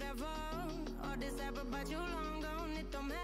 whatever. All this ever, but you long gone, it don't matter.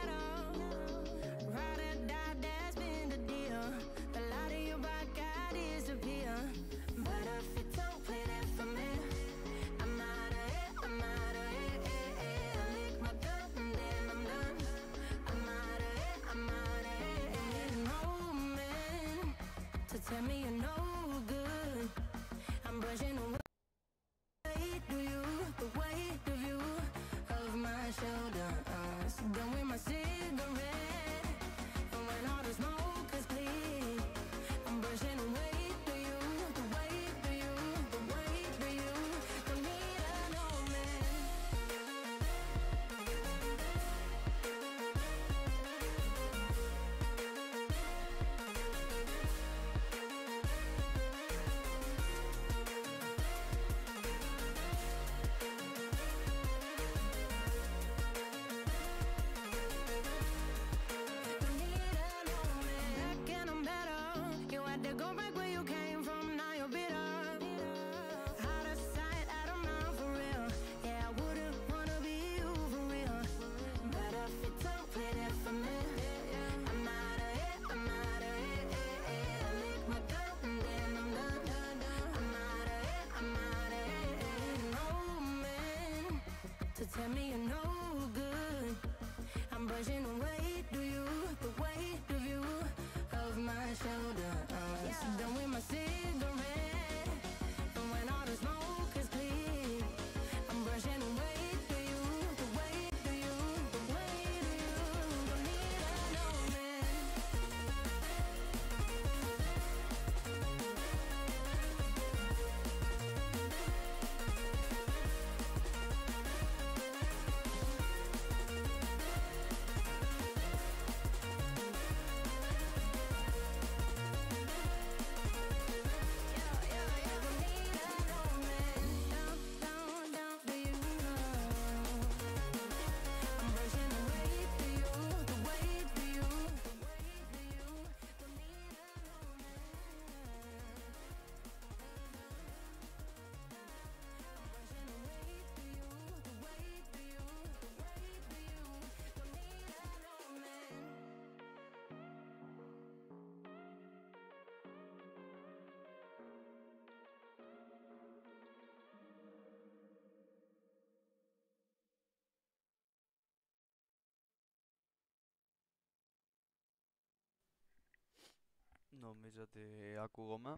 Νομίζω ότι ακούγομαι.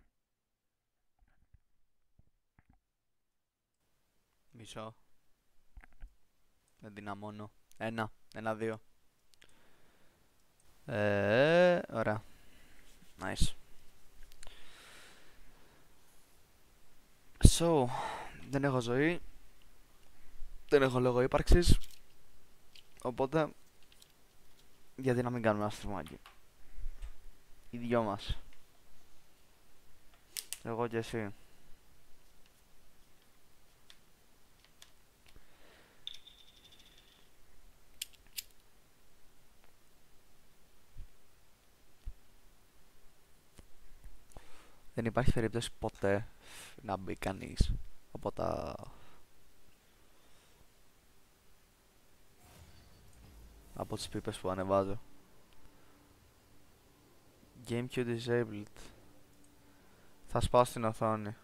Μισό. Δεν δυναμώνω. Ένα. Ένα, δύο. Ε, ωραία. Nice. So, δεν έχω ζωή. Δεν έχω λόγο ύπαρξης. Οπότε, γιατί να μην κάνουμε ένα οι δυο μας. Εγώ και εσύ. Δεν υπάρχει περίπτωση ποτέ να μπει κανείς από τα... από τις πίπες που ανεβάζω. GameCube disabled. Θα σπάσει την οθόνη.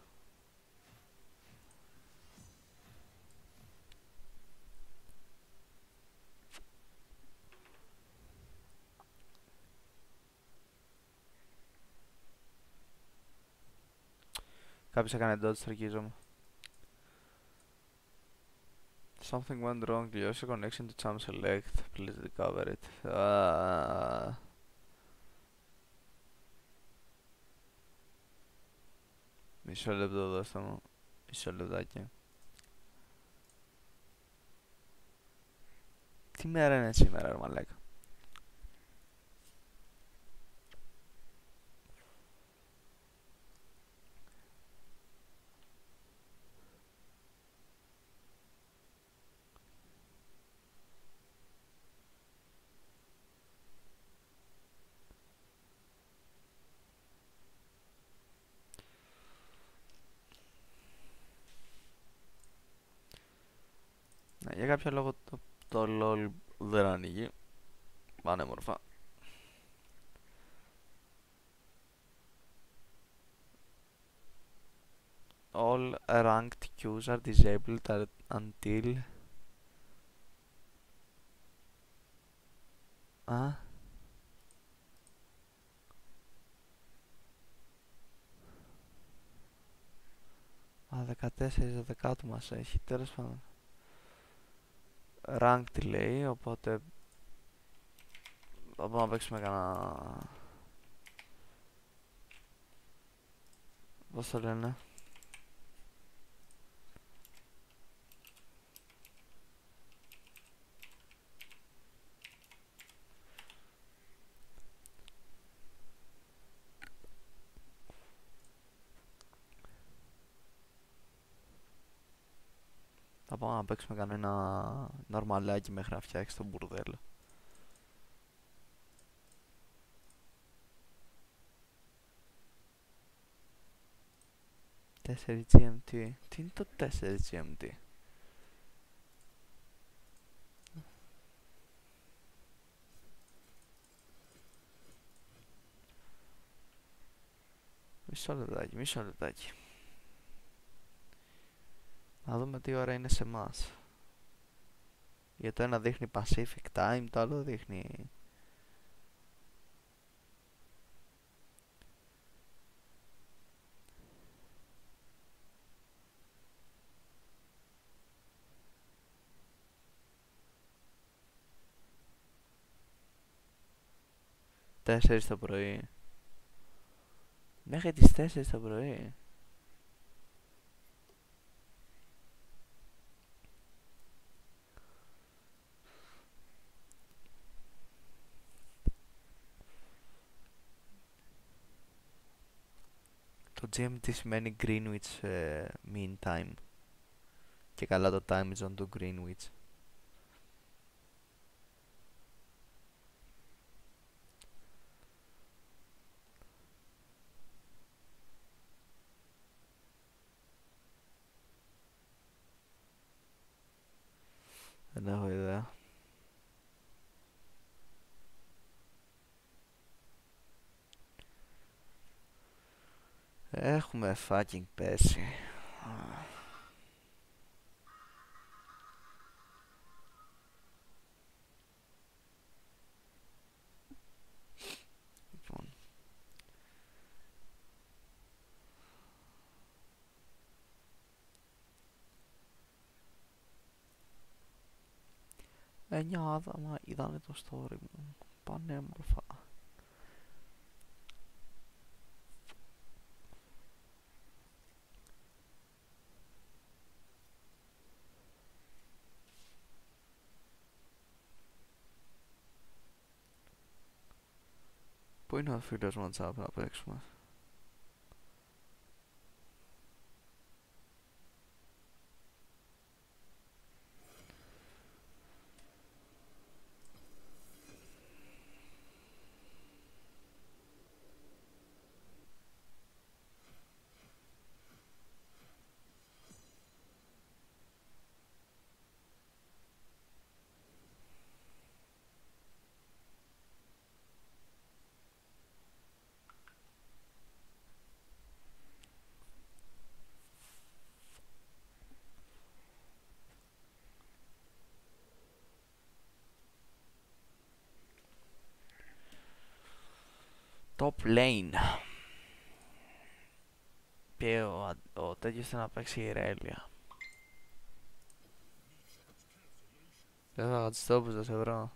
Κάποιος έκανε dodge, στρικίζομαι. Something went wrong, your connection to Cham Select, please recover it. Ah. Μισό λεπτό δώστε μου. Μισό λεπτάκι. Τι μέρα είναι σήμερα, μαλάκα; Ναι, για κάποιο λόγο το, το LOL δεν ανοίγει. Πανέμορφα. All ranked queues are disabled ar- until... Α, Α, 14 δεκάτου μας έχει, τέλος πάντων. Ranked λέει, οπότε θα πάμε να παίξουμε κανένα... Πώς το λένε... πάμε να παίξουμε κανένα νορμαλάκι μέχρι να φτιάξει το μπουρδέλο. Τέσσερι GMT. Τι είναι το 4 GMT? Μισό λεπτάκι, μισό λεπτάκι. Να δούμε τι ώρα είναι σε εμάς. Γιατί το ένα δείχνει Pacific Time, το άλλο δείχνει... Τέσσερις το πρωί. Μέχρι τις τέσσερις το πρωί. Το GMT σημαίνει Greenwich ε, Mean Time. Και καλά το time zone του Greenwich. Δεν έχω ιδέα. Έχουμε fucking πέσει. Λοιπόν. Εννιά άτομα είδανε το story μου. Πανέμορφα. Πού είναι ο φίλος μου WhatsApp να παίξουμε. Top lane. Και ο, αν- ο τέτοιος θέλει να παίξει η Ρέλια. Δεν θα τις τόπους, δεν σε βρω.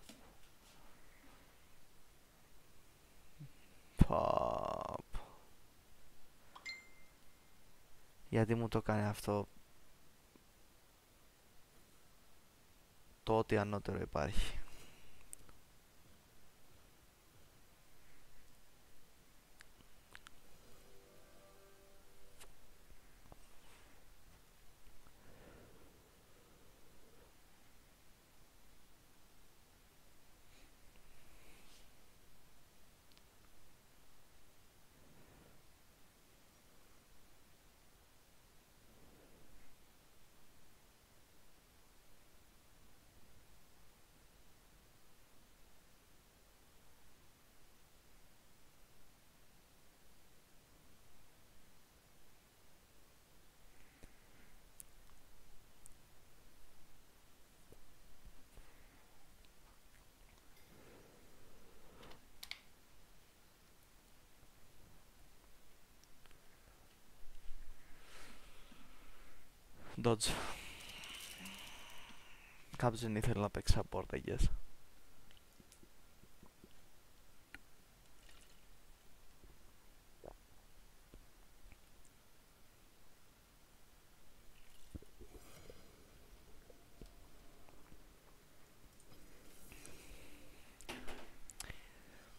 Παπ. Γιατί μου το κάνει αυτό; Το ότι ανώτερο υπάρχει. Dodge. Κάποιος δεν ήθελε να παίξει support, I guess.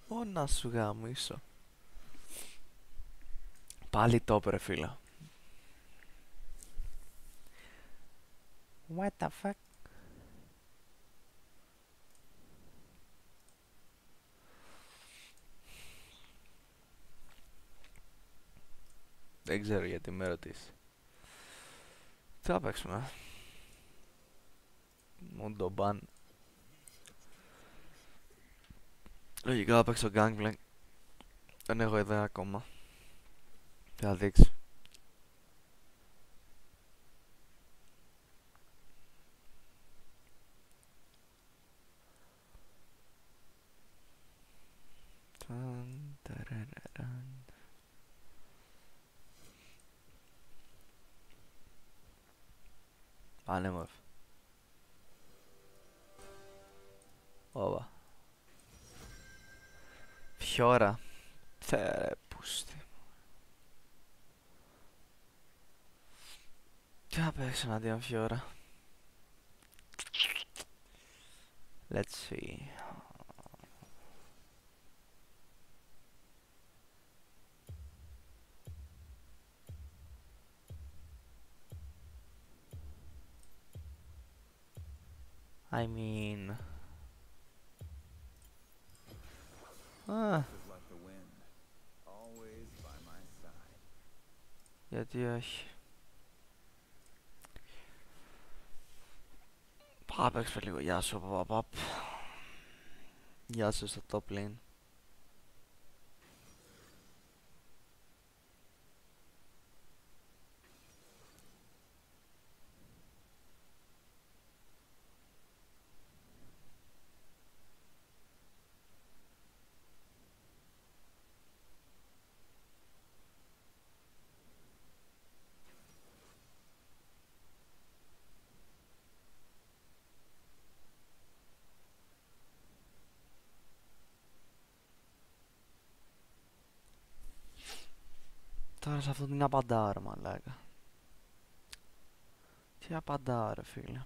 Ω να σου γαμίσω. Πάλι το έπρε φίλε. What the fuck? Δεν ξέρω γιατί με ρωτήσεις. Τι θα παίξουμε. Μου το μπαν. Λογικά θα παίξω Gangplank. Δεν έχω ιδέα ακόμα. Τι θα δείξει. Τι θα παίξω εναντίον Φιώρα. Let's see. I mean... Ah, Just like the wind, always by my side. γιατί όχι. Πάμε παίξουμε λίγο γεια σου, παπ, παπ. Γεια σου στο top lane. Τώρα σε αυτό την απαντάω ρε μαλάκα. Τι απαντάω ρε φίλε.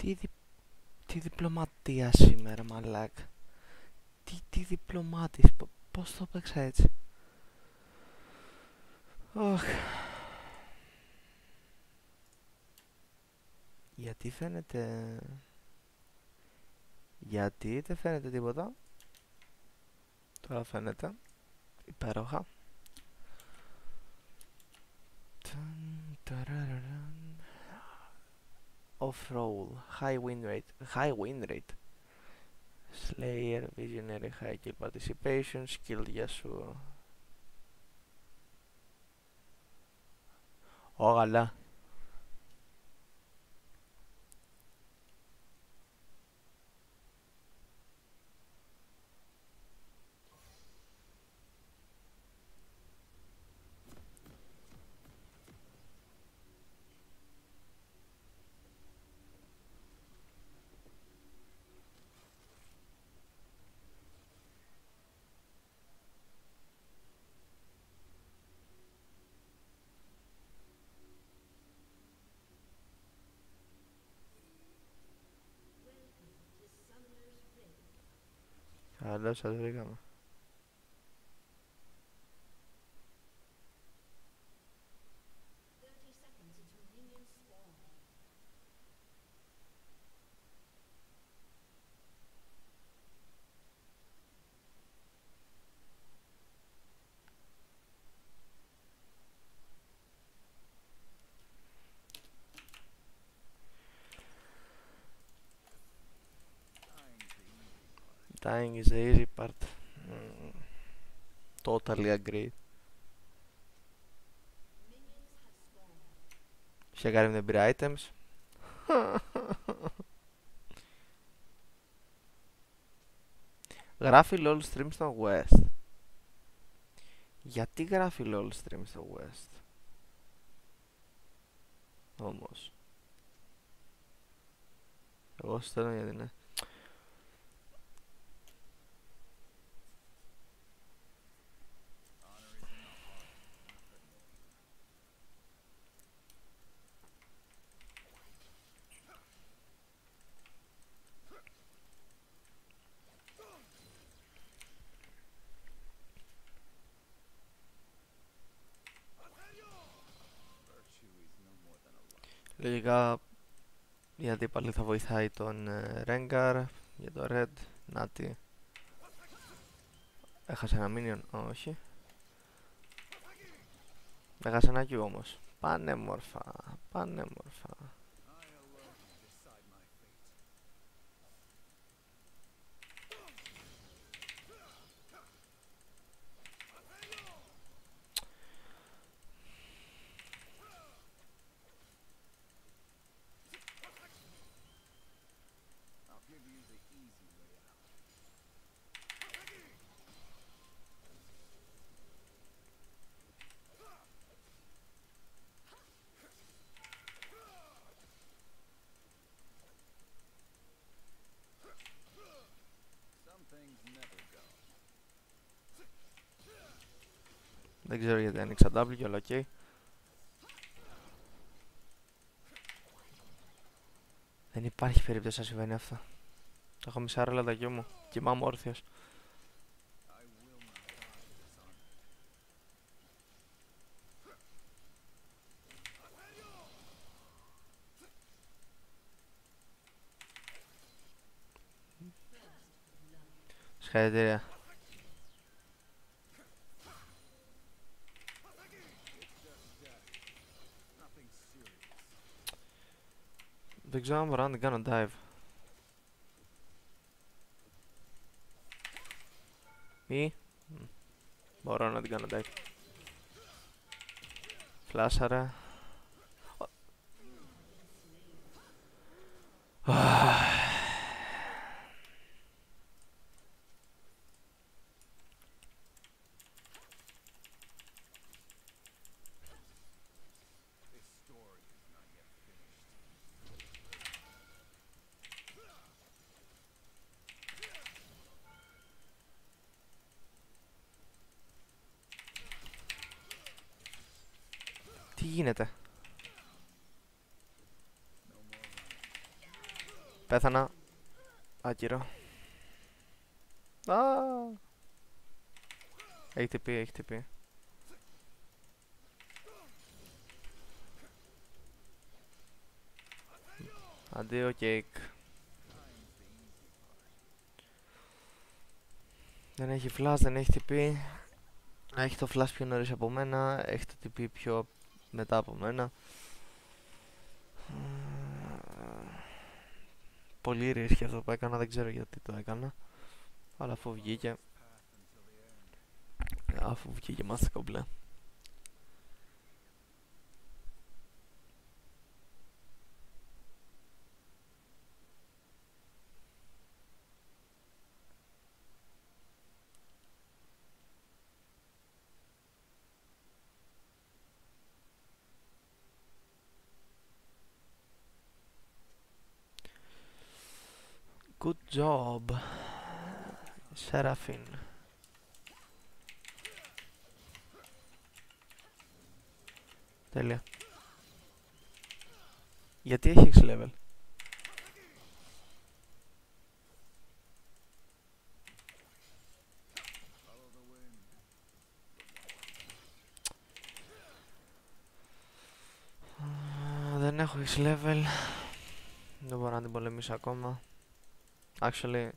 Τι, δι... τι διπλωματία σήμερα, μαλάκα. Τι, τι διπλωμάτης, πο- πώς το παίξα έτσι. Οχ. Γιατί φαίνεται... Γιατί δεν φαίνεται τίποτα. Τώρα φαίνεται. Υπέροχα. Ταν, ταραραραν. Off roll, high win rate, high win rate. Slayer, Visionary, High Kill Participation, Skilled Yasuo. Ω, καλά. Allah'a emanet. is the easy part. Totally agree. Είχε κάνει με μπρι items. γράφει LOL stream στο West. Γιατί γράφει LOL stream στο West; Όμως. Εγώ στέλνω γιατί είναι. Λογικά η αντίπαλη θα βοηθάει τον ε, Rengar για το Red. Νάτι. Έχασε ένα minion. Όχι. Έχασε ένα Q όμως. Πανέμορφα. Πανέμορφα. Δεν ξέρω γιατί άνοιξα W, αλλά οκ. Δεν υπάρχει περίπτωση να συμβαίνει αυτό. Τα έχω miss άρει όλα τα Q μου. Κοιμάμαι όρθιος. I will not die dishonored. Συγχαρητήρια. Δεν ξέρω αν μπορώ να την κάνω dive. Ή... μ, Μπορώ να την κάνω dive. Φλάσαρα. This story is not yet finished. Τι γίνεται. No more running. Πέθανα. Άκυρο. Α! Έχει τυπεί, έχει τυπεί. Αντίο κέικ. Δεν έχει flash, δεν έχει TP. Έχει το flash πιο νωρίς από μένα. Έχει το TP πιο μετά από μένα. Πολύ ρίσκι αυτό που έκανα, δεν ξέρω γιατί το έκανα. Αλλά αφού βγήκε... Αφού βγήκε είμαστε κομπλέ. Job. Seraphine. Τέλεια. Γιατί έχεις 6 level; Α, Δεν έχω 6 level. Δεν μπορώ να την πολεμήσω ακόμα. Actually,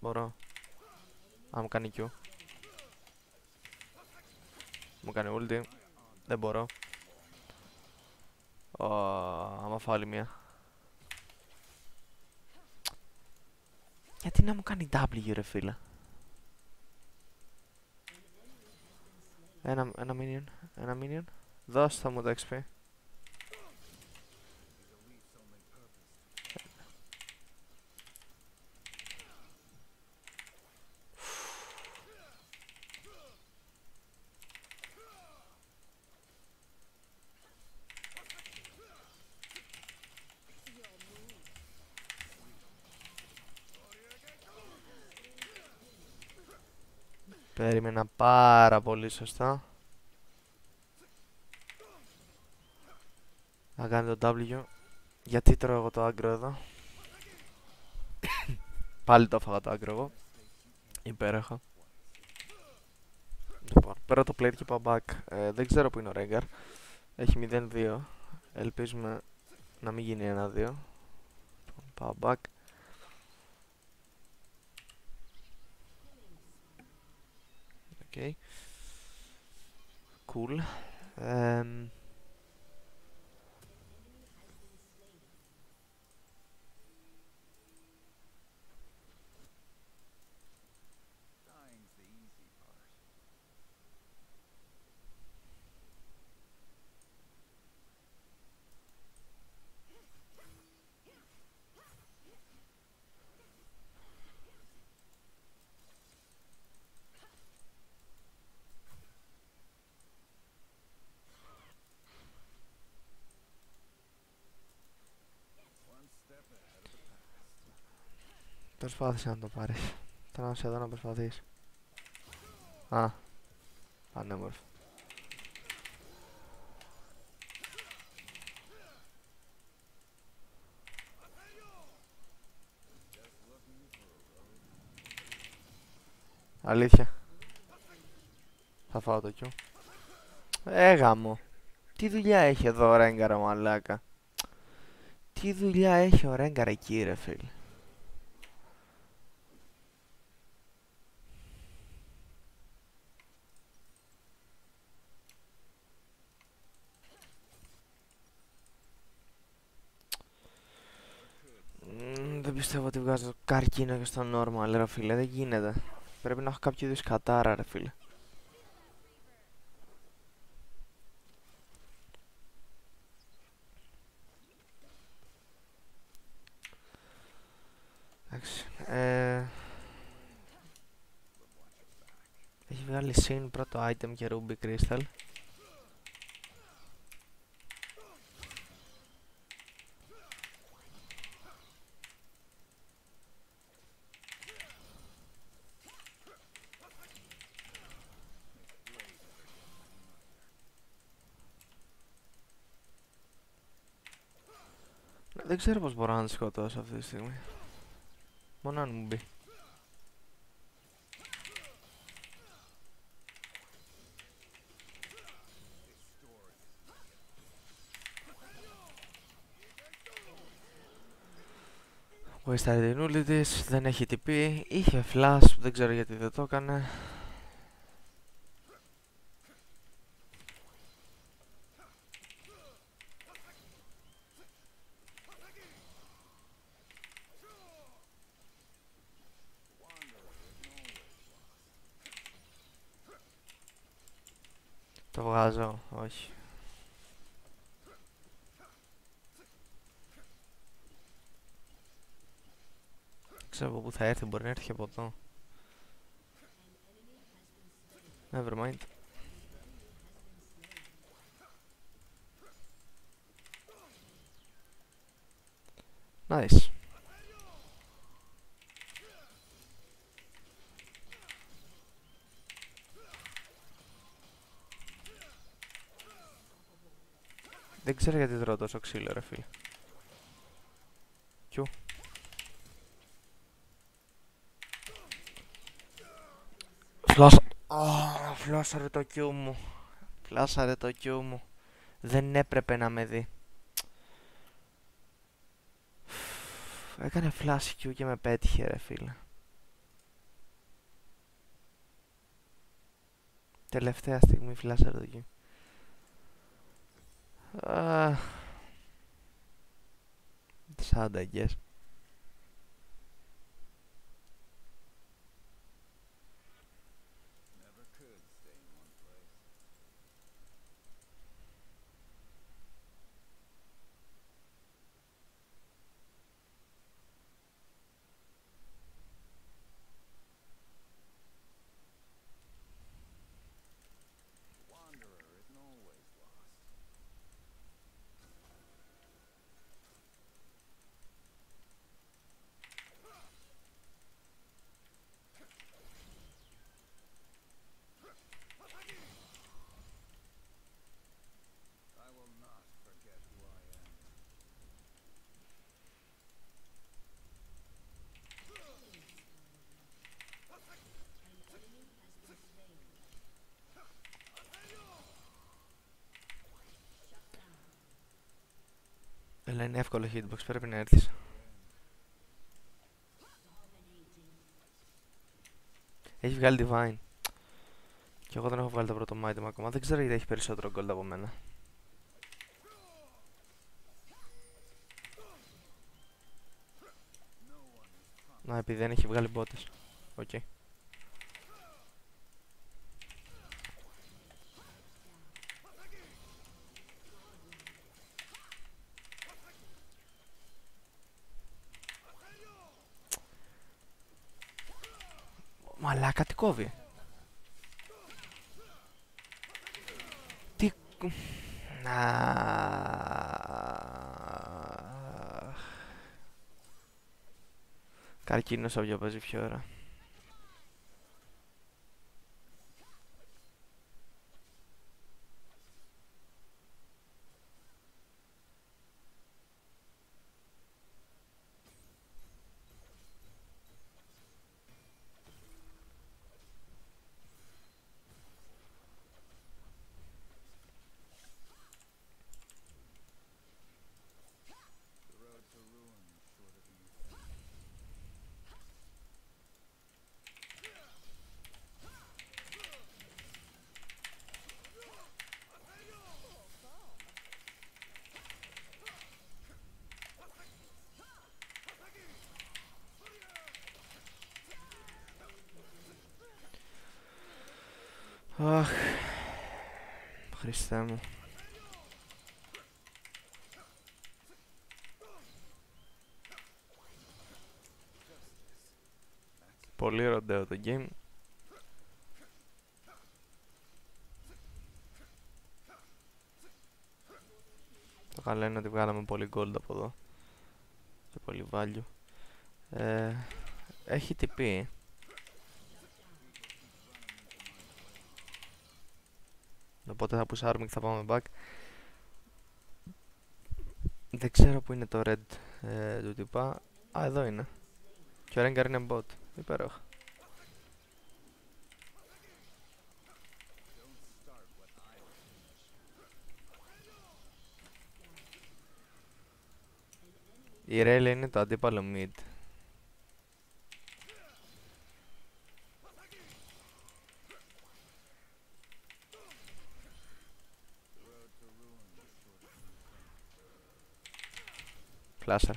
μπορώ. Αν μου κάνει Q. Μου κάνει ulti. Δεν μπορώ. Ω, άμα φάω άλλη μία. Γιατί να μου κάνει W ρε φίλε. Ένα, ένα minion, ένα minion. Δώστε μου το XP. Περίμενα πάρα πολύ σωστά. Να κάνει το W. Γιατί τρώω εγώ το άγκρο εδώ; Πάλι το έφαγα το άγκρο εγώ. Υπέροχα. Λοιπόν, πέρα το plate και πάω back. Ε, δεν ξέρω που είναι ο Ρέγκαρ. Έχει 0-2. Ελπίζουμε να μην γίνει 1-2. Λοιπόν, πάω back. Cool. Um, προσπάθησε να το πάρεις. Τώρα σε εδώ να προσπαθείς. Α, πανέμορφο. Αλήθεια. Θα φάω το Q. Ε, γάμο. Τι δουλειά έχει εδώ ο Ρέγκαρα μαλάκα. Τι δουλειά έχει ο Ρέγκαρα εκεί ρε φίλε; Μμμ, Δεν πιστεύω ότι βγάζω καρκίνο και στο normal ρε φίλε, δεν γίνεται. Πρέπει να έχω κάποιο είδους κατάρα ρε φίλε. Εντάξει. Ε... Έχει βγάλει συν πρώτο item και ruby crystal. Δεν ξέρω πως μπορώ να τη σκοτώσω αυτή τη στιγμή. Μόνο αν μου μπει. Waste την ούλη της, δεν έχει TP, είχε flash, δεν ξέρω γιατί δεν το έκανε. Το βγάζω, όχι. Δεν ξέρω από πού θα έρθει, μπορεί να έρθει από εδώ. Never mind. Nice. Δεν ξέρω γιατί τρώω τόσο ξύλο ρε φίλε. Κιου. Α, φλάσαρε το κιου μου. Φλάσαρε το κιου μου. Δεν έπρεπε να με δει. Έκανε flash Q και με πέτυχε ρε φίλε. Τελευταία στιγμή φλάσαρε το Q. Ah. Sad, I είναι εύκολο hitbox, πρέπει να έρθεις. Έχει βγάλει divine. Και εγώ δεν έχω βγάλει το πρώτο item ακόμα. Δεν ξέρω γιατί έχει περισσότερο gold από μένα. Να, επειδή δεν έχει βγάλει μπότες. Οκ. Μαλάκα, τι κόβει. Τι... κο- Αχ. Καρκίνος όποιο παίζει πιο ώρα. Χριστέ μου. Πολύ ροντέο το game. Το καλό είναι ότι βγάλαμε πολύ gold από εδώ. Και πολύ value. Ε, έχει TP. Οπότε θα πουσάρουμε και θα πάμε back. Δεν ξέρω που είναι το red ε, του τυπά. Α, εδώ είναι. Και ο Rengar είναι bot. Υπέροχα. Η Rayleigh είναι το αντίπαλο mid. Φλάσαρ.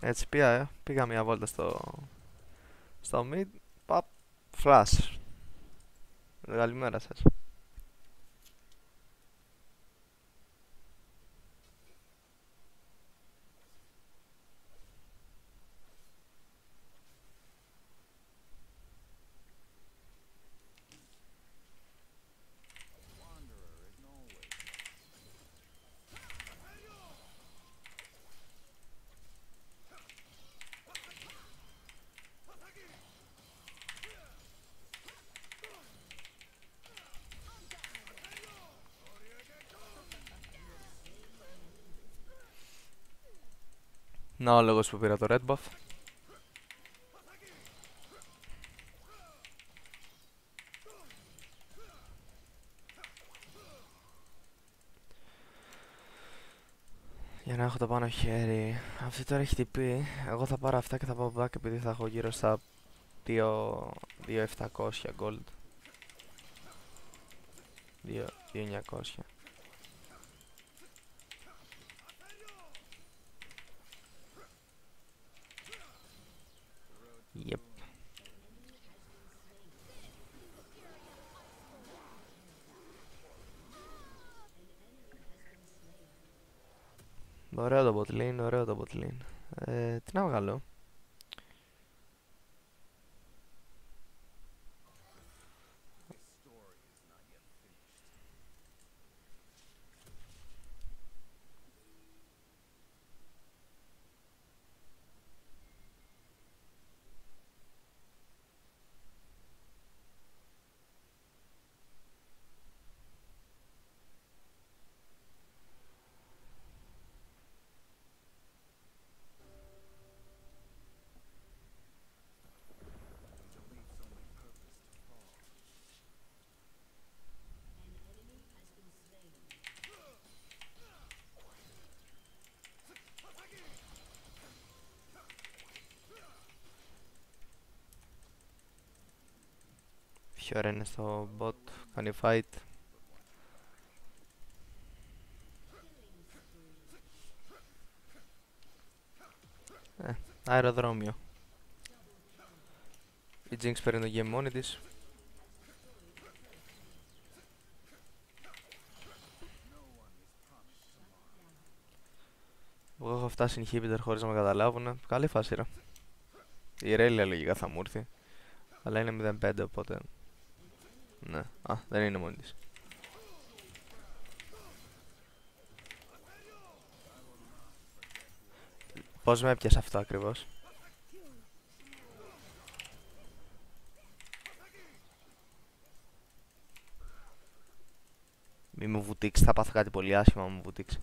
Έτσι πήγα, ε. πήγα μια βόλτα στο, στο mid, παπ, flash. Καλημέρα σας. Να ο λόγος που πήρα το red buff. Για να έχω το πάνω χέρι. Αυτή τώρα έχει τυπεί. Εγώ θα πάρω αυτά και θα πάω back επειδή θα έχω γύρω στα 2 2.700 gold. 2 2.900. Yep. Ωραίο το bot lane, ωραίο το bot lane. Ε, τι να βγάλω; Ποιο είναι στο bot, κάνει fight. Ε, αεροδρόμιο. Η Jinx παίρνει το game μόνη της. Εγώ έχω φτάσει inhibitor χωρίς να με καταλάβουν. Καλή φάση ρε. Η Ρέλια λογικά θα μου έρθει. Αλλά είναι 0-5 οπότε... Ναι. Α, δεν είναι μόνη της. Πώς με έπιασε αυτό ακριβώς; Μη μου βουτήξεις, θα πάθω κάτι πολύ άσχημα αν μου βουτήξεις.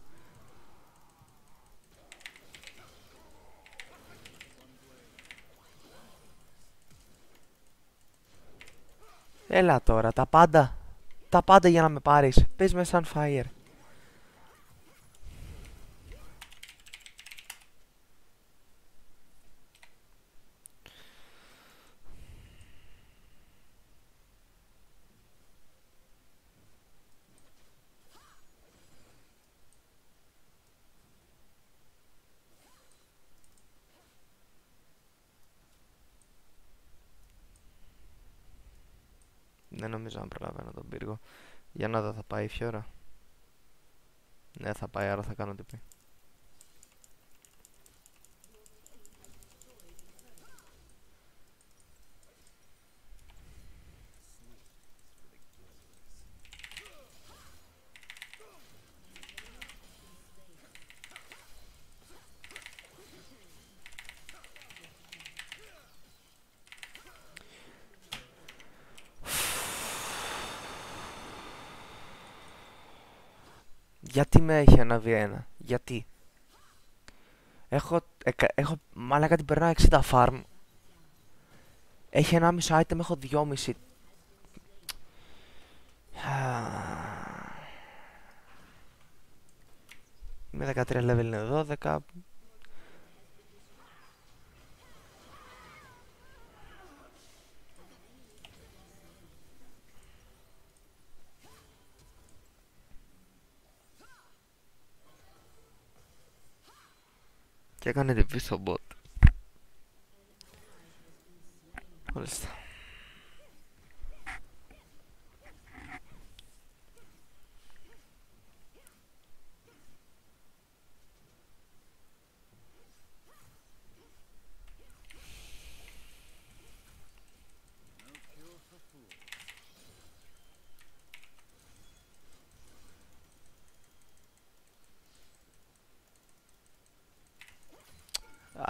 Έλα τώρα, τα πάντα. Τα πάντα για να με πάρεις. Πες με σαν fire. Δεν νομίζω να προλαβαίνω τον πύργο. Για να δω, θα πάει η ώρα. Ναι, θα πάει, άρα θα κάνω τυπή. Γιατί με έχει ένα V1, γιατί; Έχω, εκα- έχω μαλάκα την περνάω 60 farm. Έχει 1,5 item, έχω 2,5. Με 13 level είναι 12. και έκανε την πίσω bot. Μάλιστα.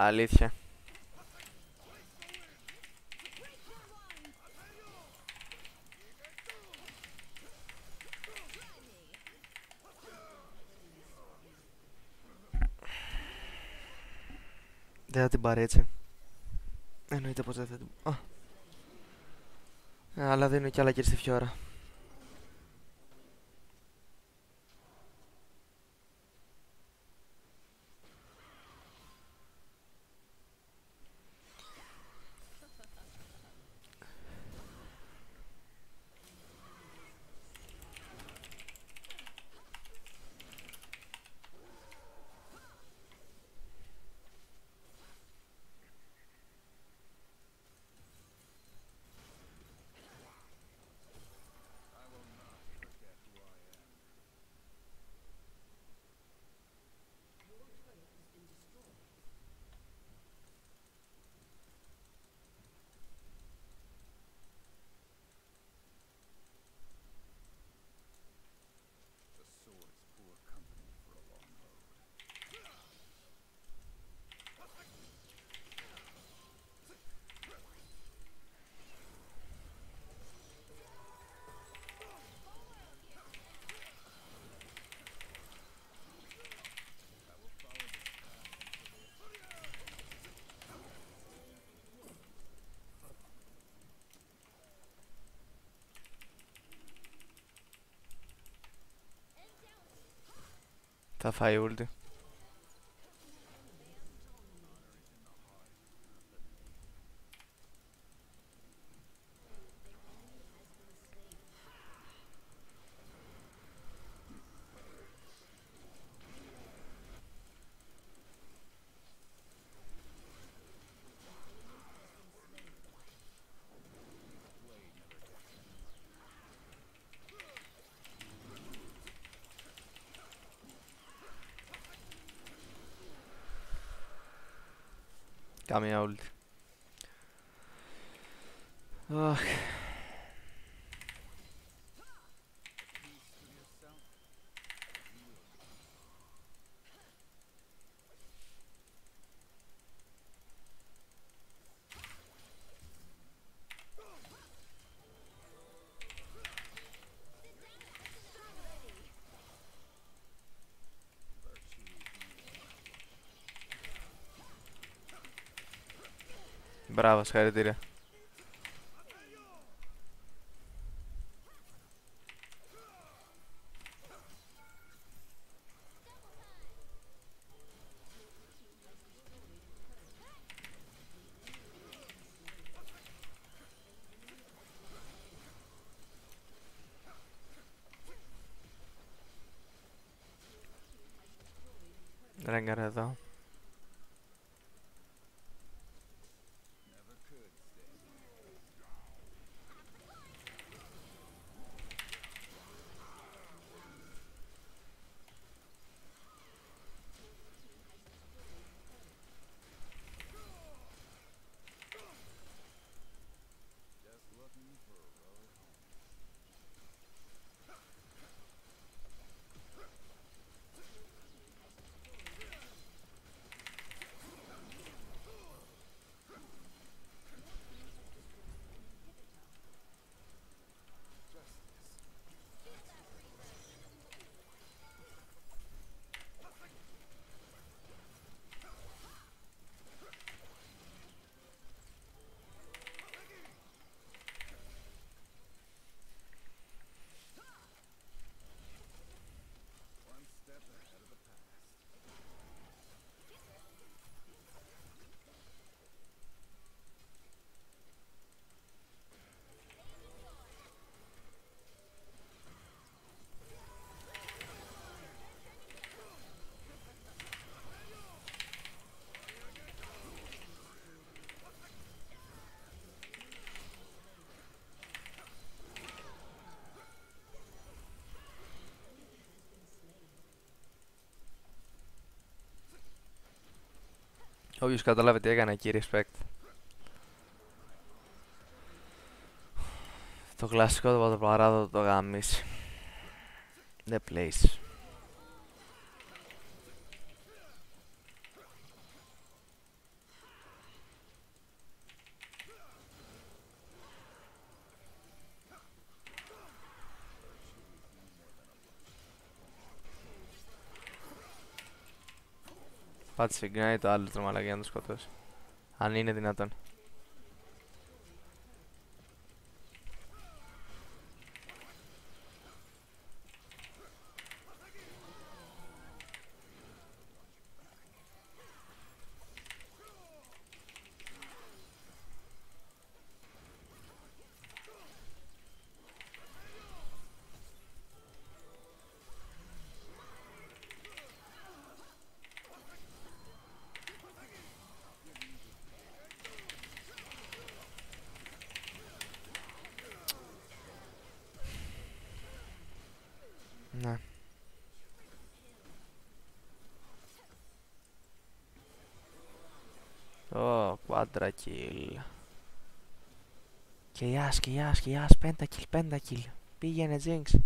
Αλήθεια. Δεν θα την πάρει έτσι. Εννοείται πως δεν θα την... Α. Ε, Αλλά δίνω κι άλλα και στη φιόρα. Está fire ulti. Dame out. öldü. Ah, μπράβο, συγχαρητήρια. Ρέγκαρ εδώ. Όποιος κατάλαβε τι έκανε εκεί, respect. Το κλασικό το παράδοτο το γαμίσει. The place. Πάτησε γκνάει το άλλο το μαλακί να το σκοτώσει. Αν είναι δυνατόν. Ναι. Ω, quadra kill. Και γιάς, και γιάς, και γιάς, πέντα kill, πέντα kill. Πήγαινε Jinx.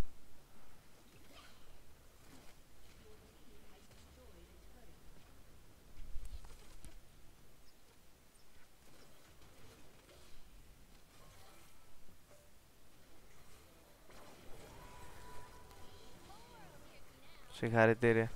Συγχαρητήρια.